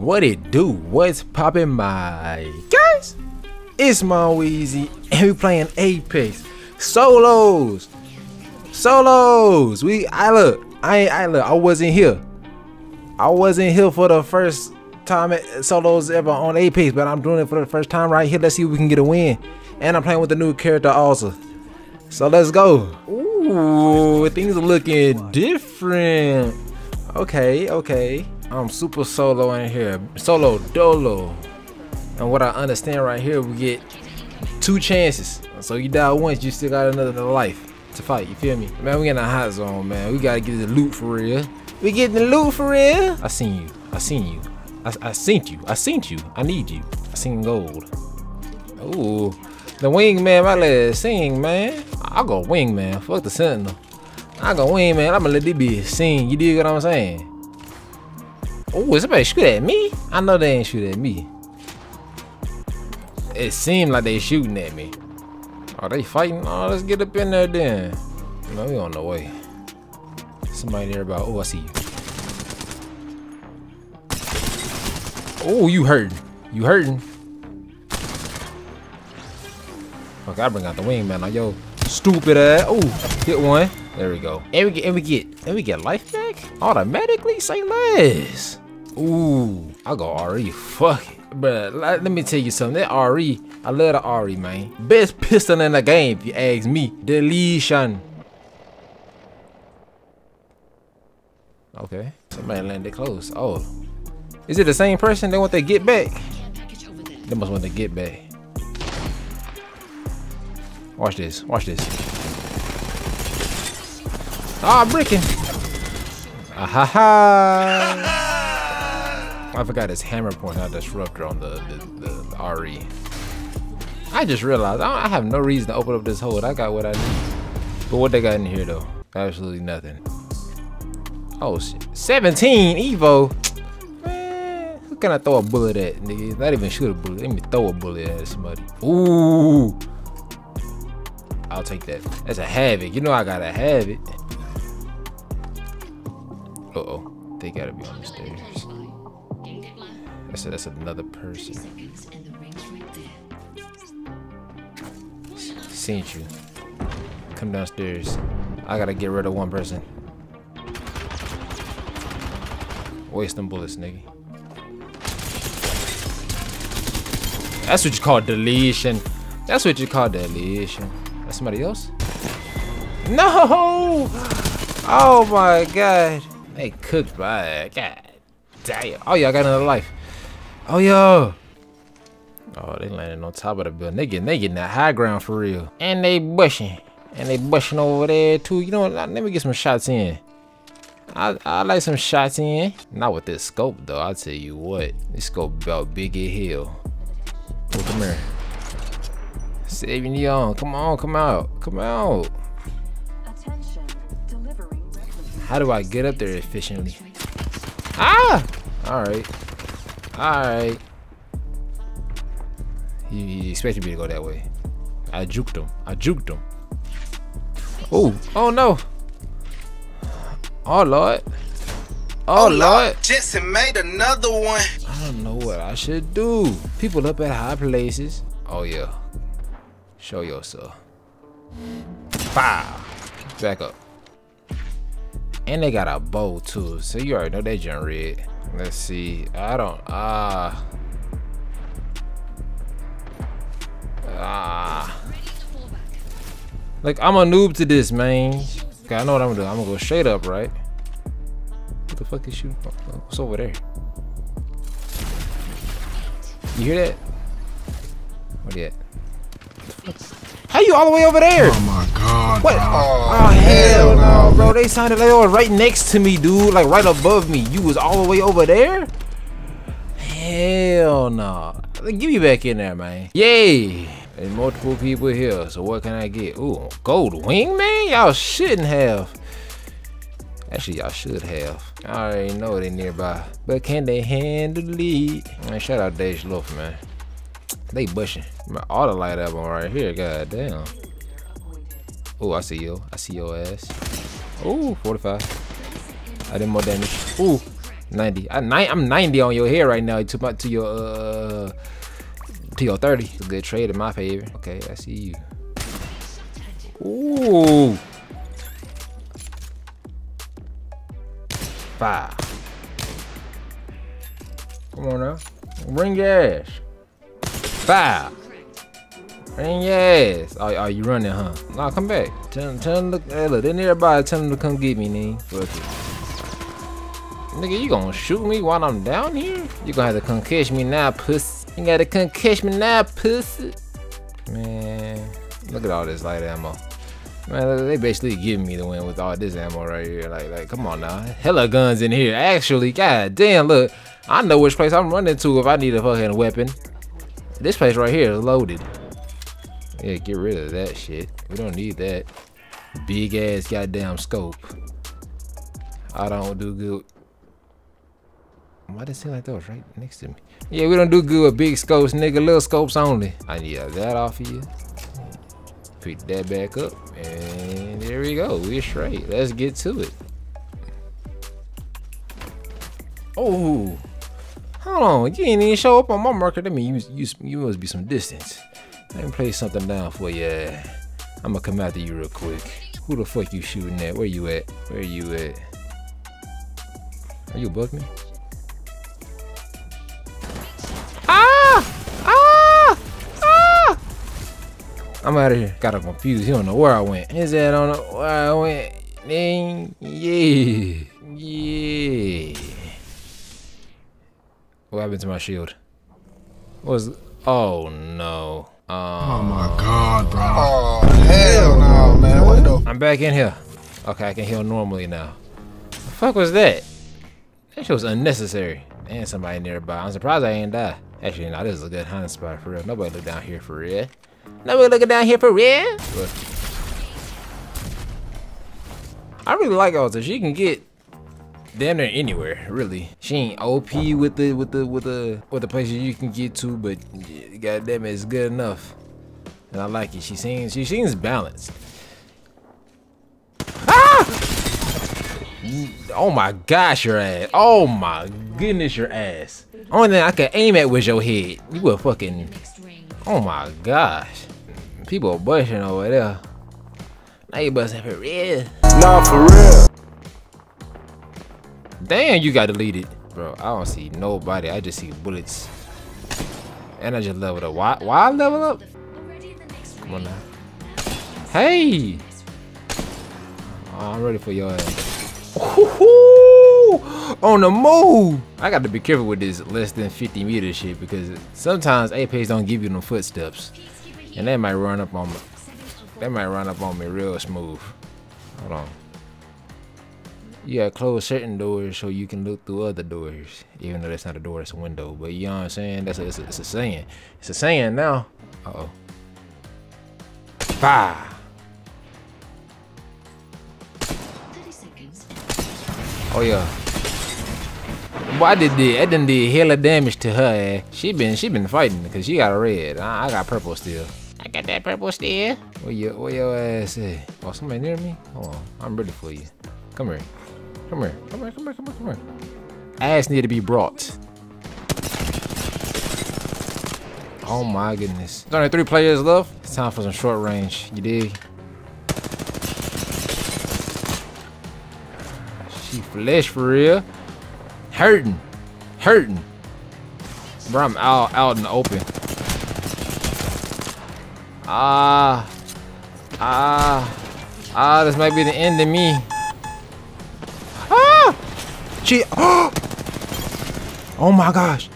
What it do? What's poppin' my guys? It's MonWeezy and we playing Apex solos. Solos. We I look. I ain't I look. I wasn't here. I wasn't here for the first time solos ever on Apex, but I'm doing it for the first time right here. Let's see if we can get a win. And I'm playing with the new character also. So let's go. Ooh, things are looking different. Okay, okay. I'm super solo in here. Solo dolo. And what I understand right here, we get two chances. So you die once, you still got another life to fight. You feel me? Man, we in a hot zone, man. We gotta get the loot for real. We getting the loot for real. I seen you. I seen you. I, I seen you. I seen you. I need you. I seen gold. Ooh. The wingman, my lad, sing, man. I'll go wingman. Fuck the sentinel. I go wingman. I'ma let this be sing. You dig what I'm saying? Oh, is somebody shoot at me? I know they ain't shoot at me. It seemed like they shooting at me. Are they fighting? Oh, let's get up in there then. No, we on the way. Somebody there about, oh, I see you. Oh, you hurting. You hurting. Okay, I bring out the wingman on yo stupid ass. Oh, hit one. There we go. And we get and we get and we get life back automatically. Say less. Ooh, I go RE. Fuck it. But let me tell you something. That RE, I love the RE, man. Best pistol in the game, if you ask me. Deletion. Okay. Somebody landed close. Oh. Is it the same person? They want their get back? They must want to get back. Watch this. Watch this. Ah, bricking. Ah ha ha. I forgot his hammer point out disruptor on the, the, the, RE. I just realized I, I, have no reason to open up this hold. I got what I need. But what they got in here though? Absolutely nothing. Oh shit. 17 Evo. Man, who can I throw a bullet at, nigga? Not even shoot a bullet. Let me throw a bullet at somebody. Ooh. I'll take that. That's a habit. You know I gotta have it. Uh oh. They gotta be on the stairs. That's, that's another person. Seen you. Come downstairs. I gotta get rid of one person. Waste them bullets, nigga. That's what you call deletion. That's what you call deletion. That's somebody else? No! Oh my god. They cooked by God damn. Oh yeah, I got another life. Oh, yo. Oh, they landing on top of the building. They getting, they getting that high ground for real. And they bushing. And they bushing over there too. You know what? Let me get some shots in. I, I like some shots in. Not with this scope though. I'll tell you what. This scope about big as hell. Oh, come here. Saving you on. Come on, come out. Come out. How do I get up there efficiently? Ah! Alright. Alright. He, he expected me to go that way. I juked him. I juked him. Oh, oh no. Oh Lord. Oh, oh Lord. Jensen made another one. I don't know what I should do. People up at high places. Oh yeah. Show yourself. Bow. Back up. And they got a bow too. So you already know they jump red. Let's see. I don't. Ah. Ah. Like I'm a noob to this, man. Okay, I know what I'm gonna do. I'm gonna go straight up, right? What the fuck is you? What's over there? You hear that? What is that? How you all the way over there? Oh my god. What? Oh, oh hell no, bro. They sounded like they were right next to me, dude. Like right above me. You was all the way over there? Hell no. Get me back in there, man. Yay. There's multiple people here, so what can I get? Ooh, gold wing, man? Y'all shouldn't have. Actually, y'all should have. I already know they nearby. But can they handle it? Man, shout out Dej Loaf, man. They bushing. All the light up on right here. God damn. Oh, I see you. I see your ass. Oh, 45. I did more damage. Ooh. 90. I, I'm 90 on your head right now to my to your uh to your 30. It's a good trade in my favor. Okay, I see you. Ooh. Five. Come on now. Ring ass. Five. Ring your ass. Oh you running, huh? Nah, come back. Tell, tell them, look, hey, look, then everybody tell them to come get me, nigga. Nigga, you gonna shoot me while I'm down here? You gonna have to come catch me now, pussy. You gotta come catch me now, pussy. Man, look at all this light ammo. Man, they basically giving me the win with all this ammo right here. Like, like, come on now. Hella guns in here. Actually, god damn, look. I know which place I'm running to if I need a fucking weapon. This place right here is loaded. Yeah, get rid of that shit. We don't need that. Big ass goddamn scope. I don't do good. Why does it seem like that was right next to me? Yeah, we don't do good with big scopes, nigga. Little scopes only. I need that off of you. Pick that back up. And there we go. We're straight. Let's get to it. Oh. Hold on. You ain't even show up on my marker. That mean you, you, you must be some distance. Let me play something down for you. I'm gonna come after you real quick. Who the fuck you shooting at? Where you at? Where you at? Are you above me? Ah! Ah! Ah! I'm out of here. Got him confused. He don't know where I went. His head don't know where I went. Dang. Yeah. Yeah. What happened to my shield? What was... Oh, no. Um, oh, my God, bro. Oh, hell no, man. What the... I'm back in here. Okay, I can heal normally now. The fuck was that? That shit was unnecessary. And somebody nearby. I'm surprised I ain't die. Actually, no, this is a good hunting spot for real. Nobody look down here for real. Nobody looking down here for real. But I really like Alter. She can get damn near anywhere, really. She ain't OP with the with the with the with the places you can get to, but goddamn it, it's good enough. And I like it. She seems she seems balanced. Ah! Oh my gosh, your ass. Oh my goodness, your ass. Only thing I can aim at was your head. You were fucking. Oh my gosh. People are busting over there. Now you busting for real. Nah, for real. Damn, you got deleted. Bro, I don't see nobody. I just see bullets. And I just leveled up. Why, why level up? Come on now. Hey! Oh, I'm ready for your ass. On the move! I got to be careful with this less than 50 meter shit because sometimes Apex don't give you no footsteps. And they might run up on me. They might run up on me real smooth. Hold on. You gotta close certain doors so you can look through other doors. Even though that's not a door, it's a window. But you know what I'm saying? That's a, it's, a, it's a saying. It's a saying now. Uh oh. Bah! Oh yeah. Boy, I did I done did hella damage to her. ass. She been she been fighting because she got a red. I, I got purple still. I got that purple still. Where your where your ass at? Oh, somebody near me? Hold on, I'm ready for you. Come here. Come here. Come here. Come here. Come here. Come here. Ass need to be brought. Oh my goodness. There's only three players left. It's time for some short range. You dig? She flesh for real. Hurting. Hurting. Bro, I'm out, out in the open. Ah. Ah. Ah, this might be the end of me. She. Oh! Oh my gosh.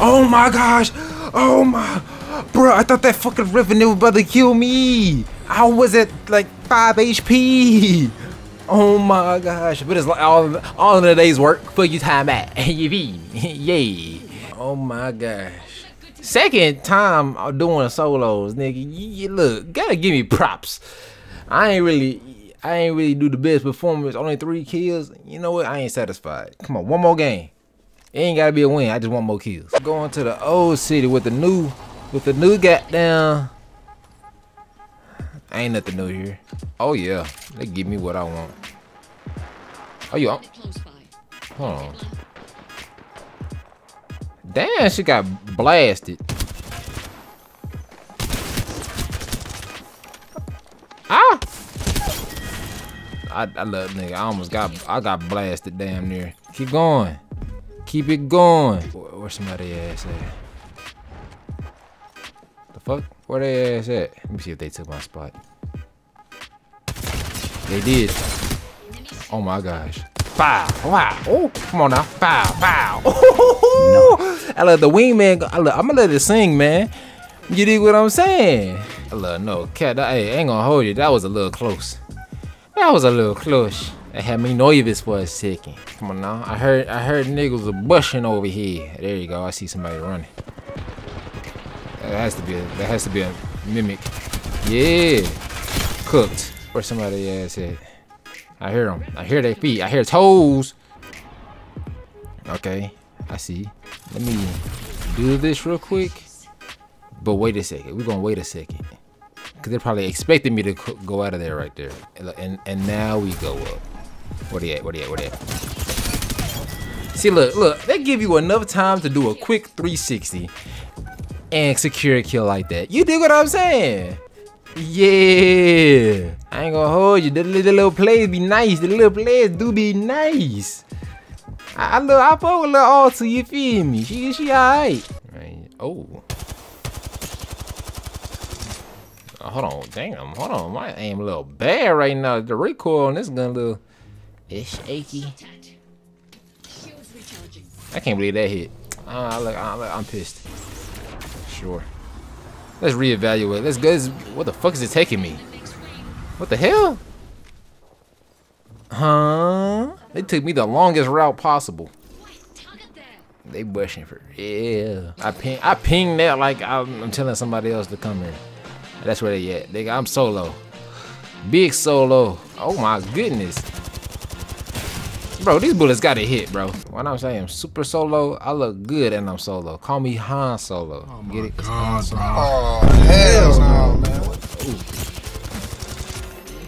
Oh my gosh. Oh my. Bro, I thought that fucking revenue was about to kill me. I was at like 5 HP. Oh my gosh. But it's like all, all of the day's work for you time at. be. Yay. Oh my gosh. Second time I'm doing solos, nigga. You look, gotta give me props. I ain't really, I ain't really do the best performance. Only three kills. You know what? I ain't satisfied. Come on, one more game. It ain't gotta be a win. I just want more kills. Going to the old city with the new, with the new goddamn. Ain't nothing new here. Oh yeah, they give me what I want. Oh you? Hold on. Damn, she got blasted. Ah! I, I love nigga. I almost got I got blasted damn near. Keep going. Keep it going. Where, where somebody ass at? The fuck? Where they ass at? Let me see if they took my spot. They did. Oh my gosh. Bow, wow. Oh, come on now. Bow, bow. no. I love the wingman. I love, I'm gonna let it sing, man. You dig what I'm saying? I love no cat. Hey, ain't gonna hold you. That was a little close. That was a little close. That had me nervous for a second. Come on now. I heard I heard niggas are bushing over here. There you go. I see somebody running. That has to be a, that has to be a mimic. Yeah. Cooked. Where somebody ass at? I hear them. I hear their feet. I hear toes. Okay. I see. Let me do this real quick. But wait a second. We're gonna wait a second. Cause they're probably expecting me to go out of there right there. And and now we go up. Where they at? Where they at? Where they at? See, look, look. They give you enough time to do a quick 360 and secure a kill like that. You dig what I'm saying? Yeah. I ain't gonna hold you. The, the, the little plays be nice. The little plays do be nice. I, I look, I fuck with little Alter, you feel me? She, she alright. Oh. oh. Hold on, damn, hold on. My aim a little bad right now. The recoil on this gun a little, it's shaky. I can't believe that hit. Uh, look, I'm pissed. Sure. Let's reevaluate. Let's go. What the fuck is it taking me? What the hell? Huh? They took me the longest route possible. They bushing for yeah. I ping I ping that like I'm, I'm, telling somebody else to come in. That's where they at. Nigga, I'm solo. Big solo. Oh my goodness. Bro, these bullets got to hit, bro. When I'm saying super solo, I look good and I'm solo. Call me Han Solo. Oh Get it? God, bro. Oh, hell no, man. Ooh.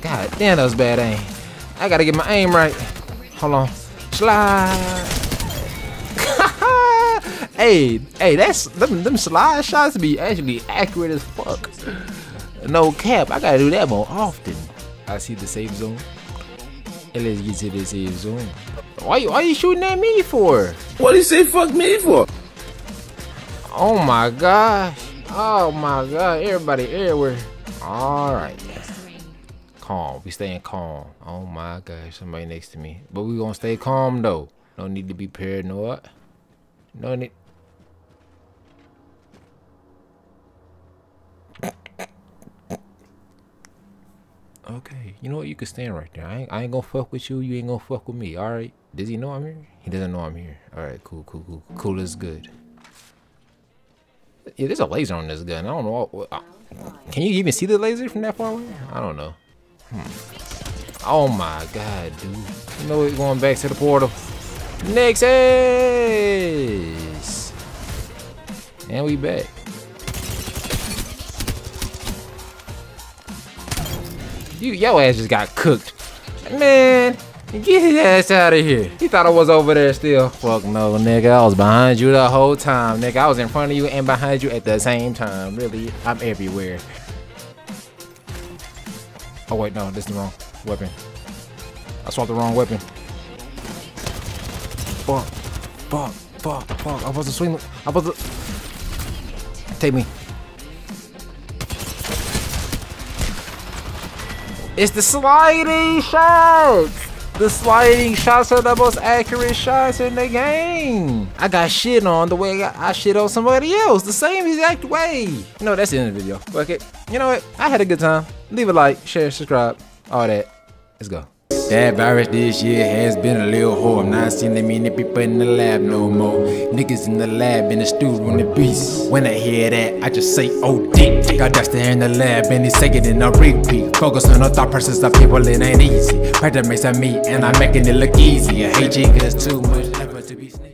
God damn, that was bad aim. I gotta get my aim right. Hold on. Slide. hey, hey, that's them, them slide shots be actually accurate as fuck. No cap. I gotta do that more often. I see the safe zone. And let's get to the safe zone. Why you why you shooting at me for? What do you say fuck me for? Oh my gosh. Oh my god. Everybody everywhere. Alright. Calm. We staying calm. Oh my gosh. Somebody next to me. But we gonna stay calm though. No need to be paranoid. No need Okay, you know what? You can stand right there. I ain't, I ain't gonna fuck with you. You ain't gonna fuck with me. All right. Does he know I'm here? He doesn't know I'm here. All right. Cool. Cool. Cool. Cool is good. Yeah, there's a laser on this gun. I don't know. Can you even see the laser from that far away? I don't know. Hmm. Oh my god, dude. You know what? Going back to the portal. Nexus. And we back. You, your ass just got cooked. Man, get his ass out of here. He thought I was over there still. Fuck no, nigga. I was behind you the whole time, nigga. I was in front of you and behind you at the same time. Really, I'm everywhere. Oh wait, no, this is the wrong weapon. I swapped the wrong weapon. Fuck, fuck, fuck, fuck. I was to swing. I was to take me. It's the sliding shots! The sliding shots are the most accurate shots in the game. I got shit on the way I, shit on somebody else, the same exact way. You know, that's the end of the video. Fuck Okay, you know what? I had a good time. Leave a like, share, subscribe, all that. Let's go. That virus this year has been a little whore. I'm not seeing that many people in the lab no more. Niggas in the lab, in the studio, on the beast. When I hear that, I just say, oh, dick. Got Dexter in the lab, and he's taking in a repeat. Focus on the thought process of people, it ain't easy. Practice makes a me, and I'm making it look easy. I hate you, cause too much effort to be.